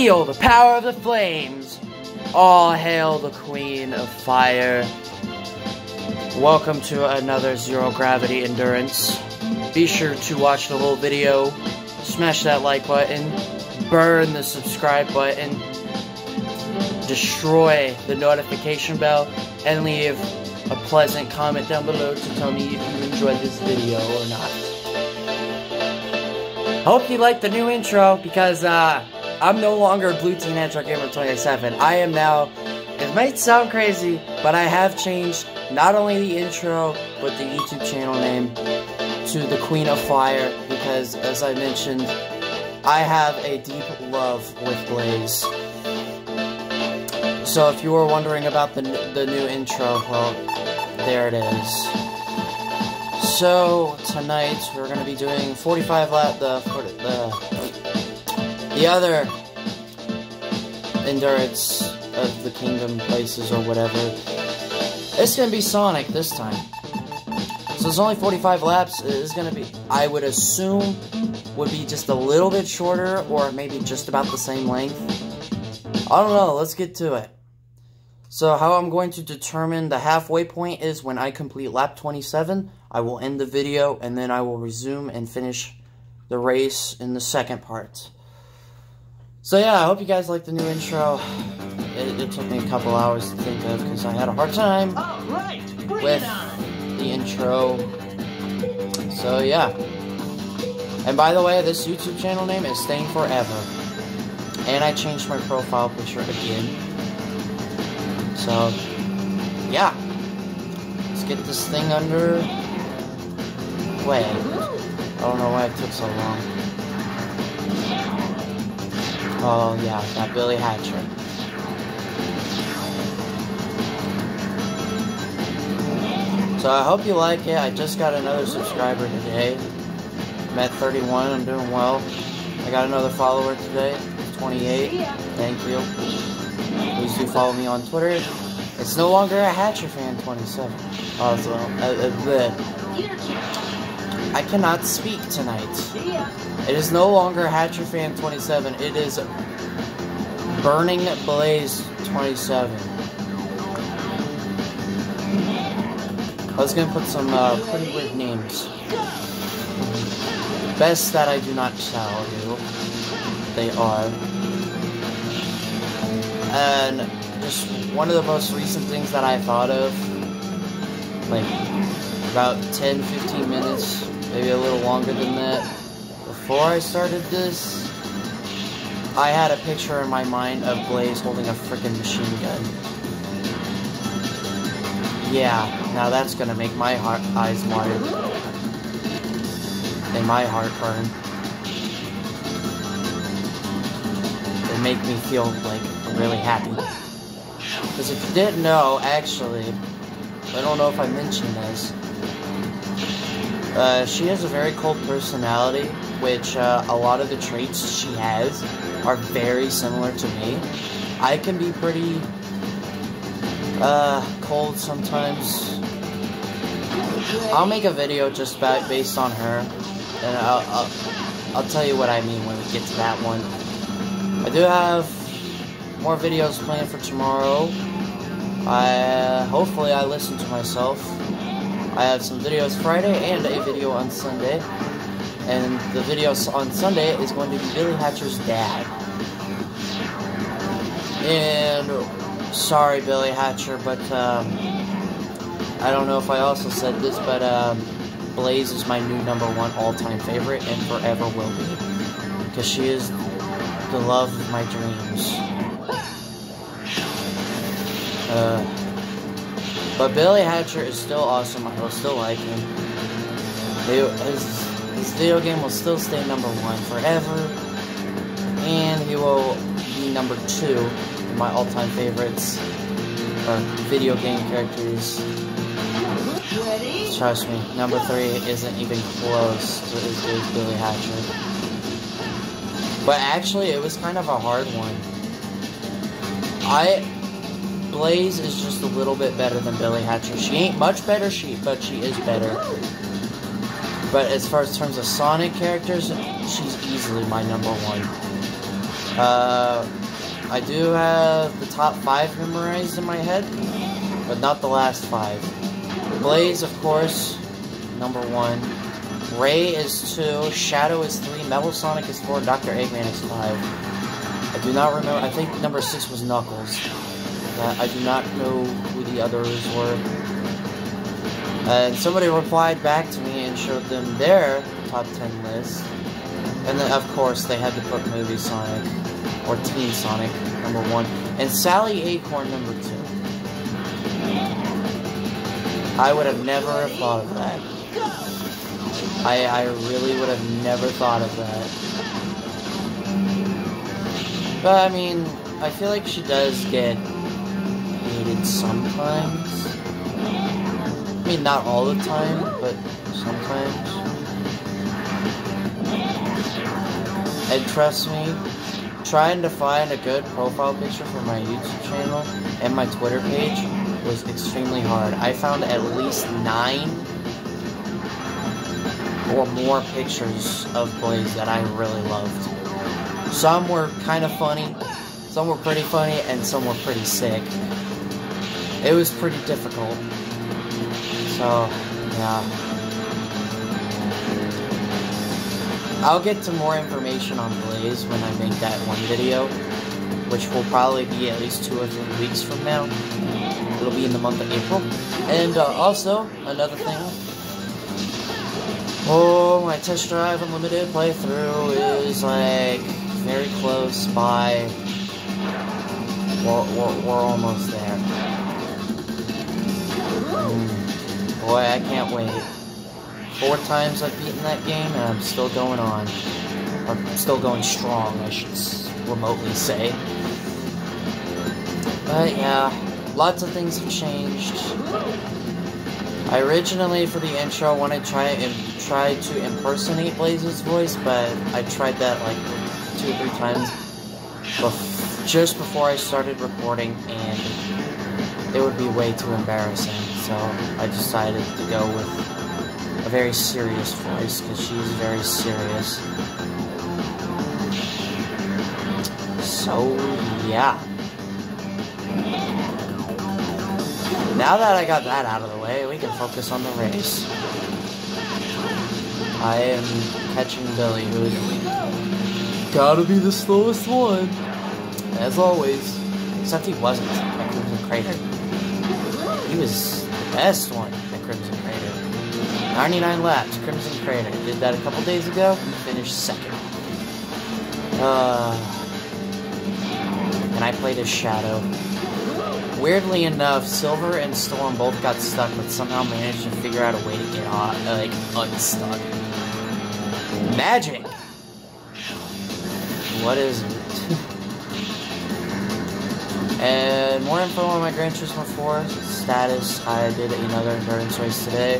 Feel the power of the flames. All hail the Queen of Fire. Welcome to another Zero Gravity Endurance. Be sure to watch the whole video, smash that like button, burn the subscribe button, destroy the notification bell, and leave a pleasant comment down below to tell me if you enjoyed this video or not. Hope you like the new intro because uh, I'm no longer Blue Teenage Gamer 27. I am now, it might sound crazy, but I have changed not only the intro, but the YouTube channel name to the Queen of Fire because, as I mentioned, I have a deep love with Blaze. So if you were wondering about the, the new intro, well, there it is. So tonight we're gonna be doing 45 lap the the the other endurance of the kingdom places or whatever. It's gonna be Sonic this time. So it's only 45 laps. It's gonna be I would assume would be just a little bit shorter or maybe just about the same length. I don't know, let's get to it. So how I'm going to determine the halfway point is when I complete lap 27, I will end the video and then I will resume and finish the race in the second part. So yeah, I hope you guys like the new intro. It, it took me a couple hours to think of because I had a hard time right, with the intro. So yeah. And by the way, this YouTube channel name is Staying Forever. And I changed my profile picture again. So, yeah. Let's get this thing under way. I don't know why it took so long. Oh, yeah, that Billy Hatcher. So I hope you like it. I just got another subscriber today. I'm at 31. I'm doing well. I got another follower today. 28. Thank you. Please do follow me on Twitter. It's no longer a Hatcher fan 27. Also, uh, uh, I cannot speak tonight. It is no longer Hatcher fan 27. It is Burning Blaze 27. I was gonna put some uh, pretty weird names. Best that I do not tell you. They are. And just one of the most recent things that I thought of, like about 10 15 minutes, maybe a little longer than that, before I started this, I had a picture in my mind of Blaze holding a freaking machine gun. Yeah, now that's gonna make my heart eyes water. And my heart burn. It make me feel like really happy. Because if you didn't know, actually, I don't know if I mentioned this, uh, she has a very cold personality, which uh, a lot of the traits she has are very similar to me. I can be pretty uh, cold sometimes. I'll make a video just about based on her, and I'll, I'll, I'll tell you what I mean when we get to that one. I do have more videos planned for tomorrow. I hopefully I listen to myself. I have some videos Friday and a video on Sunday. And the video on Sunday is going to be Billy Hatcher's dad. And sorry, Billy Hatcher, but um, I don't know if I also said this, but um, Blaze is my new number one all-time favorite and forever will be. Because she is the love of my dreams. Uh, but Billy Hatcher is still awesome. I will still like him. His, his video game will still stay number one forever. And he will be number two in my all-time favorites. Or video game characters. Trust me, number three isn't even close to as good Billy Hatcher. But actually, it was kind of a hard one. I Blaze is just a little bit better than Billy Hatcher. She ain't much better, she but she is better. But as far as terms of Sonic characters, she's easily my number one. Uh, I do have the top five memorized in my head, but not the last five. Blaze, of course, number one. Ray is two. Shadow is three. Metal Sonic is four. Dr. Eggman is five. I do not remember. I think number six was Knuckles. I do not know who the others were. And somebody replied back to me and showed them their top 10 list. And then, of course, they had to put Movie Sonic, or Teen Sonic, number one, and Sally Acorn, number two. I would have never thought of that. I, I really would have never thought of that. But, I mean, I feel like she does get sometimes. I mean, not all the time, but sometimes. And trust me, trying to find a good profile picture for my YouTube channel and my Twitter page was extremely hard. I found at least nine or more pictures of boys that I really loved. Some were kind of funny, some were pretty funny, and some were pretty sick. It was pretty difficult. So, yeah. I'll get some more information on Blaze when I make that one video, which will probably be at least two or three weeks from now. It'll be in the month of April. And uh, also, another thing, oh, my Test Drive Unlimited playthrough is like very close by. We're, we're, we're almost there. Boy, I can't wait. Four times I've beaten that game, and I'm still going on. Or still going strong, I should remotely say. But yeah, lots of things have changed. I originally, for the intro, wanted to try, and try to impersonate Blaze's voice, but I tried that like two or three times bef just before I started recording, and it would be way too embarrassing. So I decided to go with a very serious voice because she's very serious. So, yeah. Now that I got that out of the way, we can focus on the race. I am catching Billy, who's gotta be the slowest one, as always. Except he wasn't at Crimson Crater. He was best one at Crimson Crater. 99 laps, Crimson Crater. Did that a couple days ago, finished second. Uh, and I played as Shadow. Weirdly enough, Silver and Storm both got stuck, but somehow managed to figure out a way to get off, like, unstuck. Magic! What is it? and more info on my Gran Turismo 4 status. I did another endurance race today.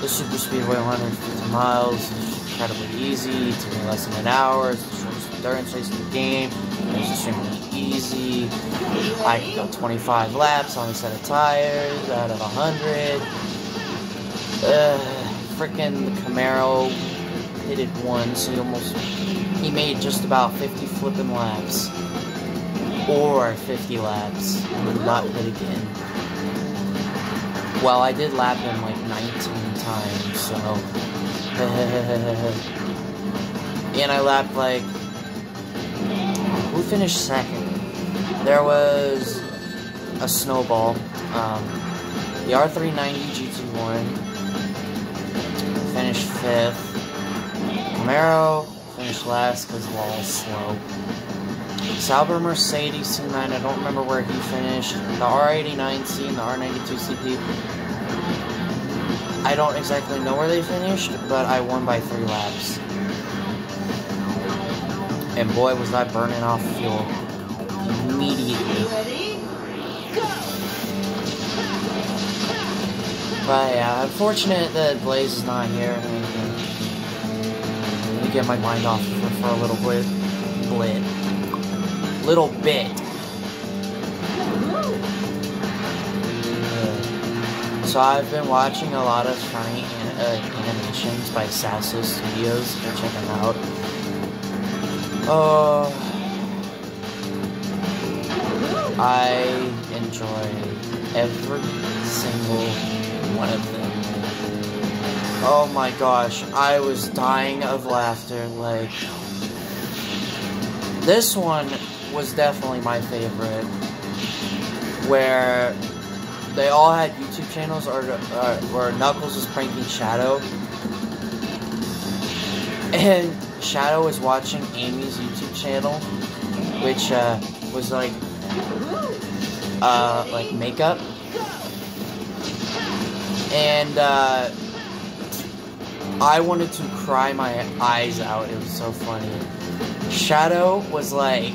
The Super Speedway 150 miles. Is incredibly easy. It took me less than an hour. It's the shortest endurance race in the game. It extremely easy. I could go 25 laps on a set of tires out of 100. Uh, freaking Camaro pitted once. He almost he made just about 50 flipping laps. Or 50 laps. And not hit again. Well, I did lap him like 19 times, so. and I lapped like. Who finished second? There was a snowball. Um, the R390 GT1 finished fifth. Camaro finished last because Wall's slow. Sauber Mercedes C9, I don't remember where he finished. The R89C and the R92CP. I don't exactly know where they finished, but I won by three laps. And boy, was I burning off fuel immediately. But yeah, unfortunate that Blaze is not here. Let me get my mind off for, for a little bit. Blit. Little bit. So I've been watching a lot of funny uh, animations by Sasso Studios. Go check them out. Oh. I enjoy every single one of them. Oh my gosh, I was dying of laughter. Like, this one was definitely my favorite. Where they all had YouTube channels, or uh, where Knuckles was pranking Shadow, and Shadow was watching Amy's YouTube channel, which uh, was like, uh, like makeup, and uh, I wanted to cry my eyes out. It was so funny. Shadow was like,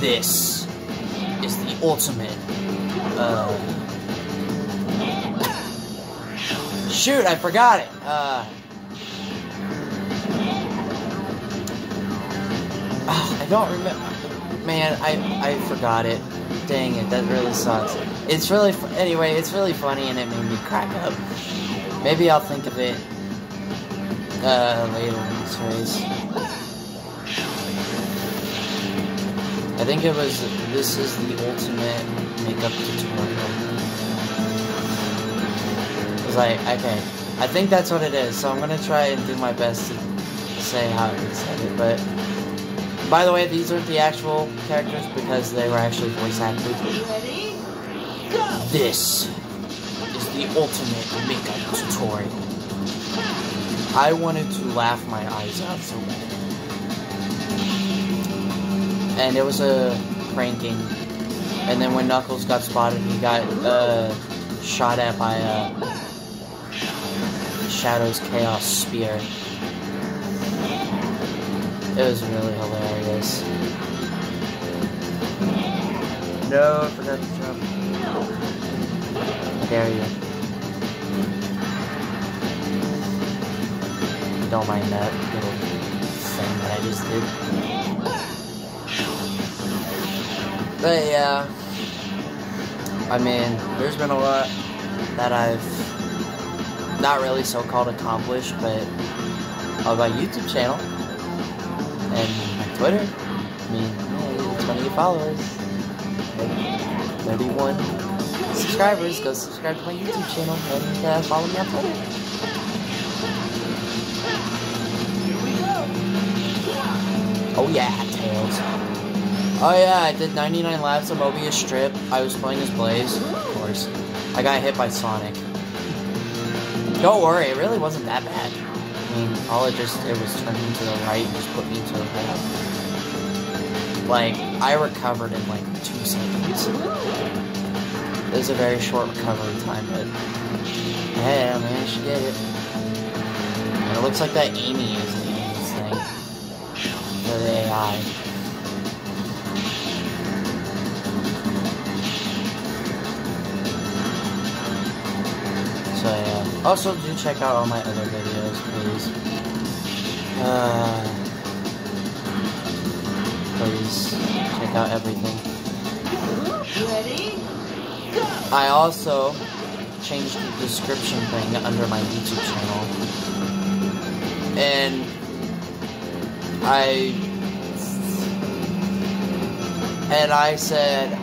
"This is the ultimate." Uh, shoot, I forgot it. Uh, oh, I don't remember. Man, I I forgot it. Dang it, that really sucks. It's really anyway. It's really funny, and it made me crack up. Maybe I'll think of it uh, later in this race. I think it was, this is the ultimate makeup tutorial. I was like, okay, I think that's what it is, so I'm gonna try and do my best to say how it said it, but by the way, these aren't the actual characters because they were actually voice acted. Ready? Go! This is the ultimate makeup tutorial. I wanted to laugh my eyes out so bad. And it was a pranking. And then when Knuckles got spotted, he got uh, shot at by uh, Shadow's Chaos Spear. It was really hilarious. No, I forgot to jump. How dare you. don't mind that little thing that I just did. But yeah, I mean, there's been a lot that I've not really so-called accomplished, but on my YouTube channel and my Twitter, I mean, yeah, 20 followers, 31 subscribers, go subscribe to my YouTube channel and uh, follow me on Twitter. Oh yeah. Oh yeah, I did 99 laps of Mobius Strip. I was playing as Blaze, of course. I got hit by Sonic. Don't worry, it really wasn't that bad. I mean, all it just, it was turning to the right and just put me to the left. Like, I recovered in like two seconds. It was a very short recovery time, but hey, I managed to get it. And it looks like that Amy is this thing. for the AI. So yeah. Also do check out all my other videos, please. Uh, please check out everything. Ready? I also changed the description thing under my YouTube channel. And I and I said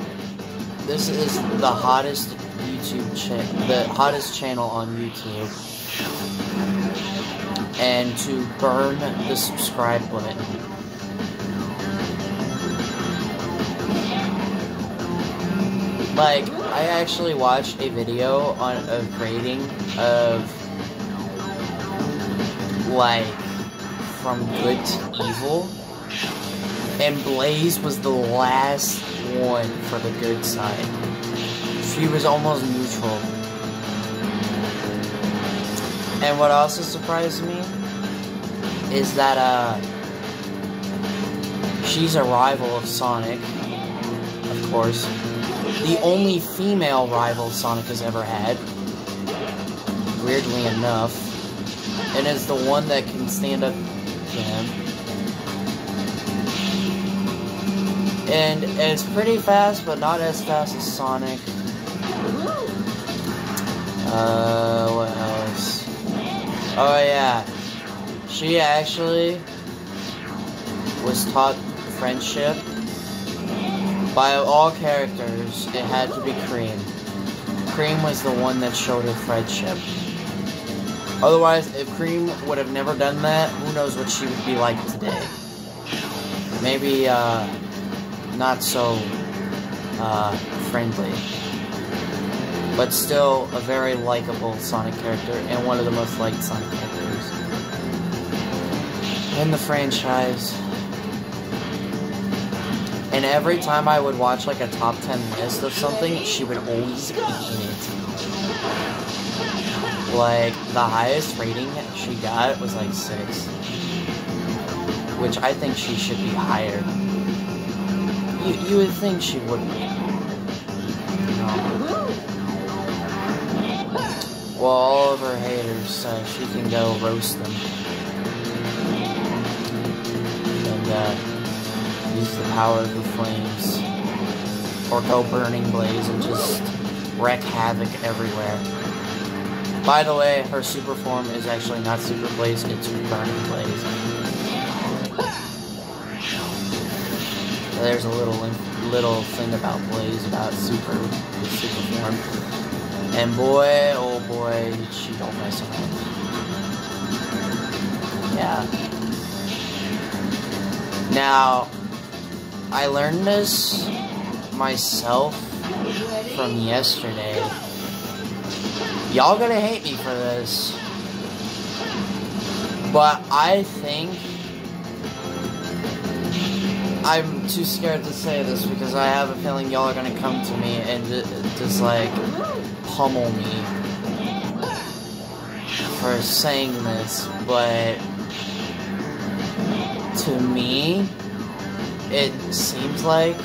this is the hottest YouTube channel, the hottest channel on YouTube, and to burn the subscribe button. Like, I actually watched a video on a grading of like from good to evil. And Blaze was the last one for the good side. She was almost neutral. And what also surprised me is that uh she's a rival of Sonic, of course. The only female rival Sonic has ever had. Weirdly enough. And is the one that can stand up to him. and it's pretty fast, but not as fast as Sonic. Uh, what else? Oh yeah, she actually was taught friendship By all characters, it had to be Cream. Cream was the one that showed her friendship. Otherwise, if Cream would have never done that, who knows what she would be like today. Maybe, uh, not so, uh, friendly. But still a very likable Sonic character, and one of the most liked Sonic characters in the franchise. And every time I would watch like a top 10 list of something, she would always be in it. Like, the highest rating she got was like 6. Which I think she should be higher. You, you would think she would be. Well, all of her haters, uh, she can go roast them. And, uh, use the power of the flames. Or go burning blaze and just wreak havoc everywhere. By the way, her super form is actually not Super Blaze, it's Burning Blaze. There's a little little thing about Blaze about super super form. And boy, oh boy, she don't mess around. Yeah. Now, I learned this myself from yesterday. Y'all gonna hate me for this. But I think I'm too scared to say this because I have a feeling y'all are gonna come to me and just like pummel me for saying this, but to me, it seems like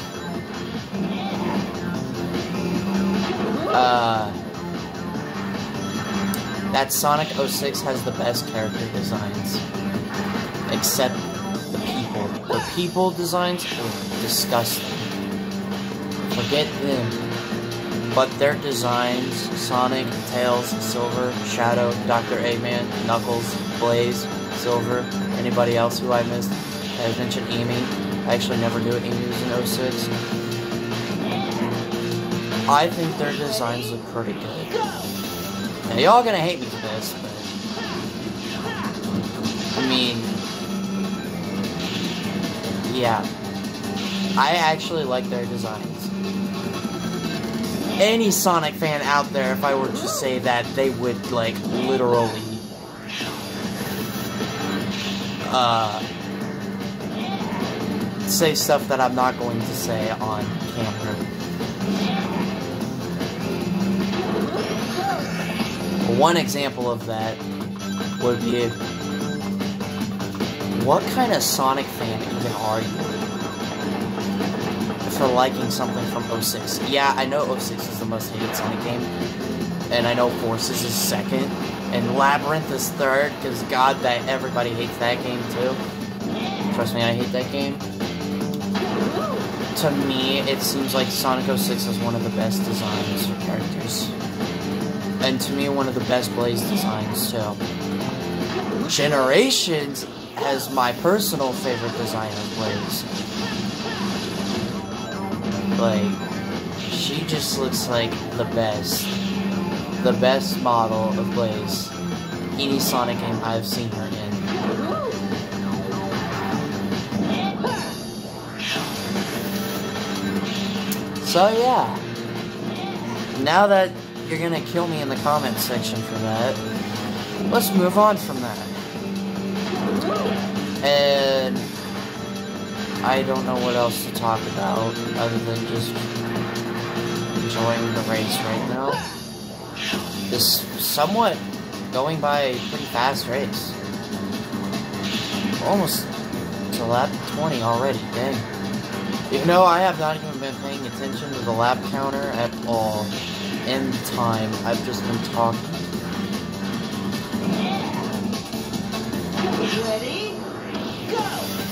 uh that Sonic 06 has the best character designs. Except the people. The people designs are disgusting. Forget them. But their designs, Sonic, Tails, Silver, Shadow, Dr. Eggman, Knuckles, Blaze, Silver, anybody else who I missed. I mentioned Amy. I actually never knew Amy was in 06. I think their designs look pretty good. Now, y'all gonna hate me for this, but... I mean... Yeah. I actually like their designs. Any Sonic fan out there, if I were to say that, they would, like, literally... Uh... Say stuff that I'm not going to say on camera. One example of that would be what kind of Sonic fan even are you for liking something from 06? Yeah, I know 06 is the most hated Sonic game, and I know Forces is second, and Labyrinth is third, because god, that everybody hates that game too. Trust me, I hate that game. To me, it seems like Sonic 06 is one of the best designs for characters and to me one of the best Blaze designs too. Generations has my personal favorite design of Blaze. Like, she just looks like the best, the best model of Blaze. Any Sonic game I've seen her in. So yeah, now that you're gonna kill me in the comments section for that. Let's move on from that. And I don't know what else to talk about other than just enjoying the race right now. This somewhat going by a pretty fast race. Almost to lap 20 already, dang. You know, I have not even been paying attention to the lap counter at all in time. I've just been talking.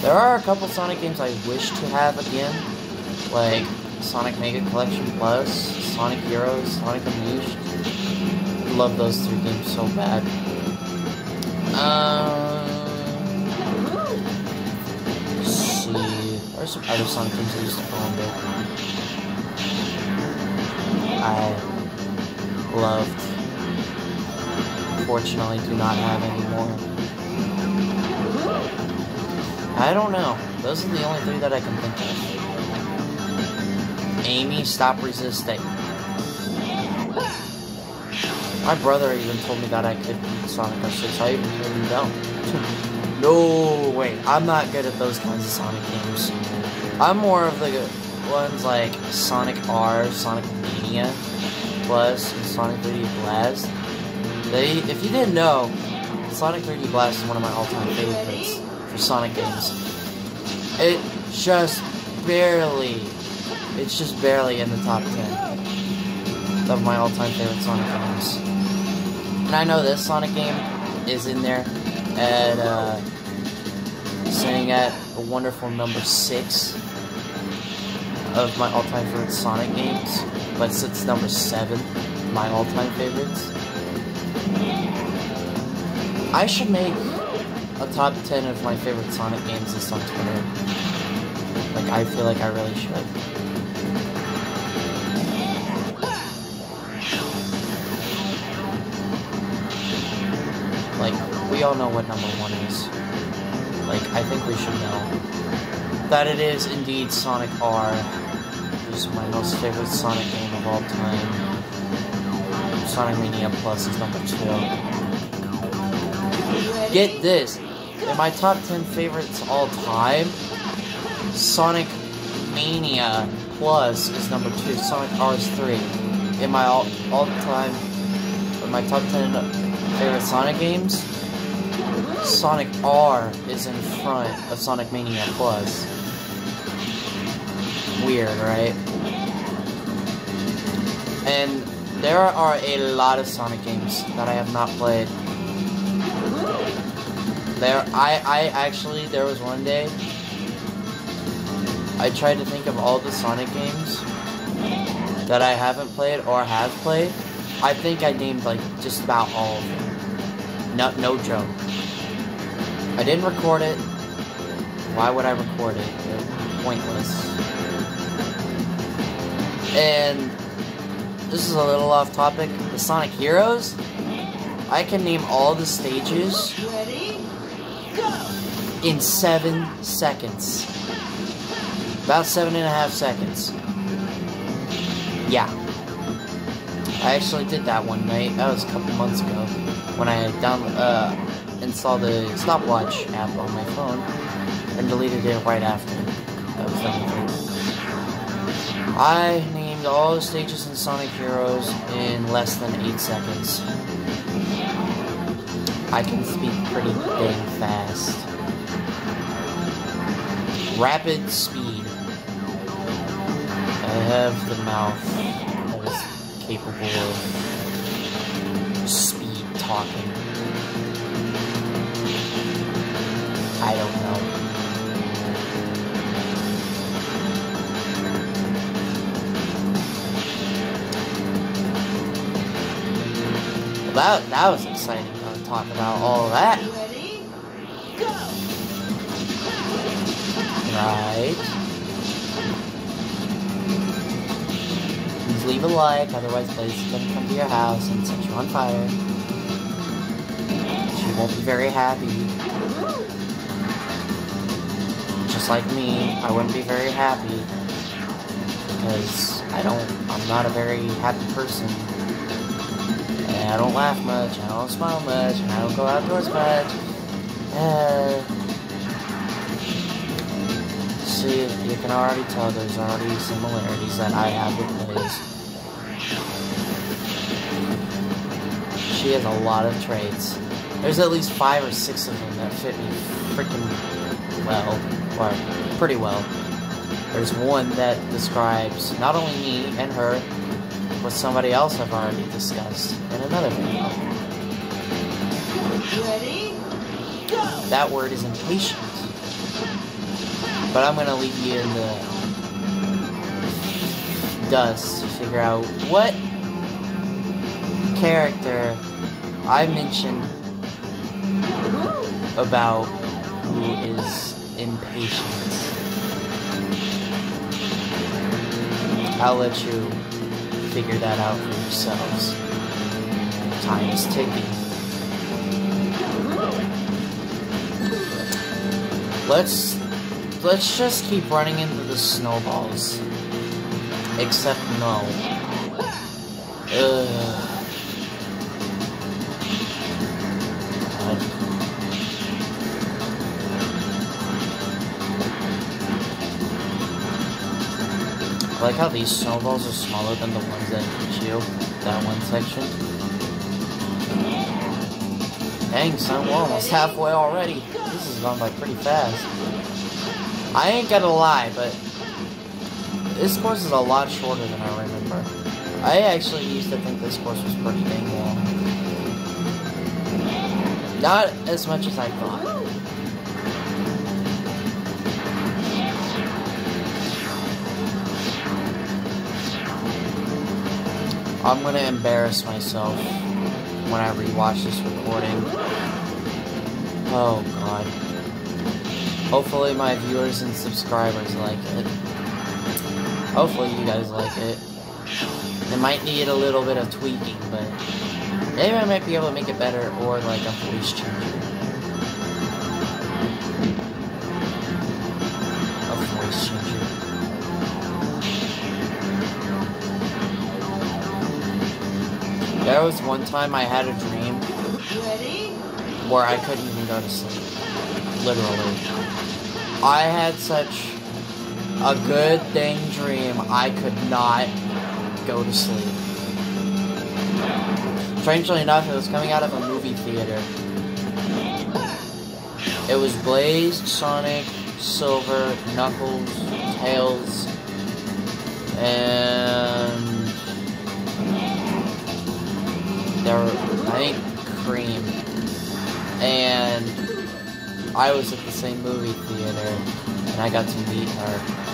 There are a couple Sonic games I wish to have again, like Sonic Mega Collection Plus, Sonic Heroes, Sonic Unleashed. Love those three games so bad. Um, see. There's some other Sonic games I used to play into. I loved. Fortunately, do not have anymore. I don't know. Those are the only three that I can think of. Amy, stop resisting. My brother even told me that I could beat Sonic 06. I even don't. no, wait. I'm not good at those kinds of Sonic games. I'm more of the ones like Sonic R, Sonic Mania Plus, and Sonic 3D Blast. They, if you didn't know, Sonic 3D Blast is one of my all-time favorites Sonic games. It just barely, it's just barely in the top 10 of my all-time favorite Sonic games. And I know this Sonic game is in there at, uh, sitting at a wonderful number 6 of my all-time favorite Sonic games, but since number 7, my all-time favorites. I should make a top 10 of my favorite Sonic games this on Twitter. Like, I feel like I really should. Like, we all know what number one is. Like, I think we should know that it is indeed Sonic R, which is my most favorite Sonic game of all time. Sonic Mania Plus is number two. Get this. In my top 10 favorites all time, Sonic Mania Plus is number 2, Sonic R is 3. In my all, all time, in my top 10 favorite Sonic games, Sonic R is in front of Sonic Mania Plus. Weird, right? And there are a lot of Sonic games that I have not played. There, I, I actually, there was one day, I tried to think of all the Sonic games that I haven't played or have played. I think I named, like, just about all of them. No, no joke. I didn't record it. Why would I record it? They're pointless. And this is a little off topic. The Sonic Heroes, I can name all the stages in seven seconds. About seven and a half seconds. Yeah. I actually did that one night. That was a couple months ago. When I down uh, installed the stopwatch app on my phone and deleted it right after. That was. I named all the stages in Sonic Heroes in less than 8 seconds. I can speak pretty dang fast. Rapid speed. I have the mouth that is capable of speed talking. I don't know. That, that was exciting talk about all that. Right. Please leave a like, otherwise Blaze is gonna come to your house and set you on fire. She won't be very happy. Just like me, I wouldn't be very happy. Because I don't, I'm not a very happy person. I don't laugh much, I don't smile much, I don't go outdoors much. Uh, see, you can already tell there's already similarities that I have with Liz. She has a lot of traits. There's at least five or six of them that fit me freaking well, or pretty well. There's one that describes not only me and her, but somebody else I've already discussed in another video. Ready? Go! That word is impatient. But I'm gonna leave you in the dust to figure out what character I mentioned about who is impatient. I'll let you figure that out for yourselves. Time is ticking. Let's let's just keep running into the snowballs. Except no. Ugh. Like how these snowballs are smaller than the ones that hit you. That one section. Dang, son, we're almost halfway already. This is going by pretty fast. I ain't gonna lie, but this course is a lot shorter than I remember. I actually used to think this course was pretty dang long. Not as much as I thought. I'm gonna embarrass myself when I rewatch this recording. Oh god. Hopefully my viewers and subscribers like it. Hopefully you guys like it. It might need a little bit of tweaking, but maybe I might be able to make it better or like a voice changer. A voice changer. There was one time I had a dream where I couldn't even go to sleep. Literally. I had such a good dang dream, I could not go to sleep. Strangely enough, it was coming out of a movie theater. It was Blaze, Sonic, Silver, Knuckles, Tails, and there I think, Cream. And I was at the same movie theater, and I got to meet her.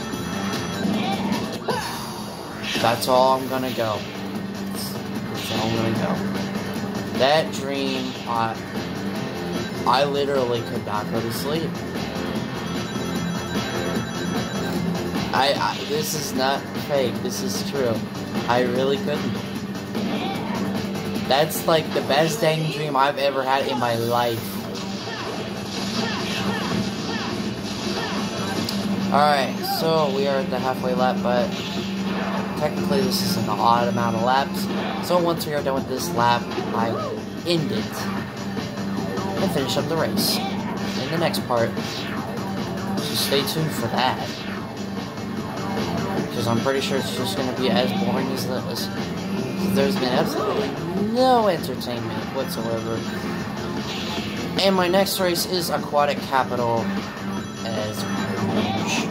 That's all I'm gonna go. That's all I'm gonna go. That dream, I, I literally could not go to sleep. I, I, this is not fake. This is true. I really couldn't. That's like the best dang dream I've ever had in my life. Alright, so we are at the halfway lap, but technically this is an odd amount of laps. So once we are done with this lap, I end it and finish up the race in the next part. So stay tuned for that. Because I'm pretty sure it's just going to be as boring as this. There's been absolutely no entertainment whatsoever. And my next race is Aquatic Capital as Rouge.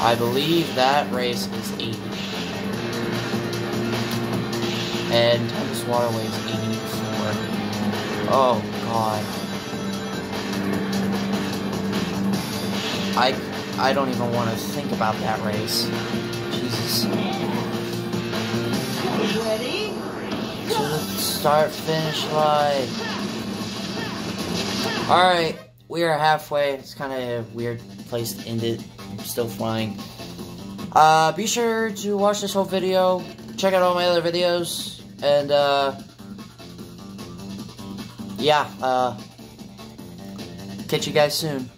I believe that race is 80. And Tempest Waterway is 84. Oh, God. I, I don't even want to think about that race. Jesus. Ready? to the start finish line. Alright, we are halfway. It's kind of a weird place to end it. I'm still flying. Uh, be sure to watch this whole video. Check out all my other videos. And, uh, yeah, uh, catch you guys soon.